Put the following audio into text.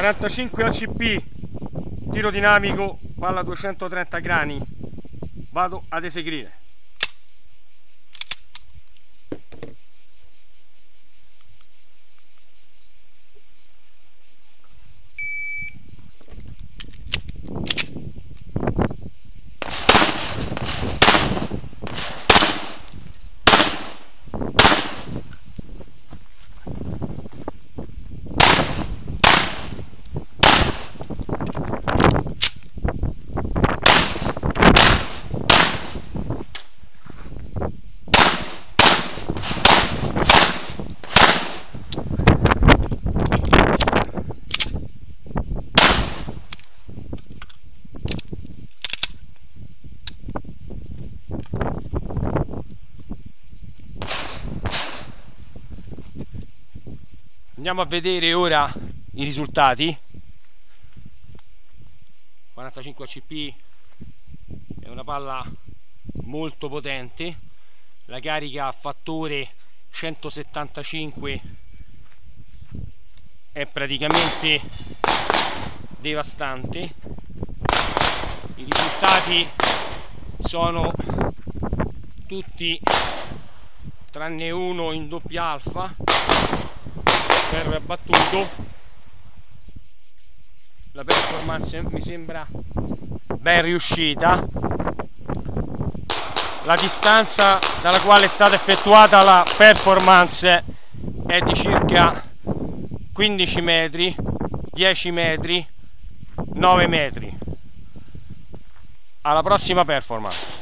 45 ACP tiro dinamico palla 230 grani. Vado ad eseguire andiamo a vedere ora i risultati. 45 ACP è una palla molto potente. La carica a fattore 175 è praticamente devastante. I risultati sono tutti tranne uno in doppia alfa ferro abbattuto la performance mi sembra ben riuscita. La distanza dalla quale è stata effettuata la performance è di circa 15 metri 10 metri 9 metri. Alla prossima performance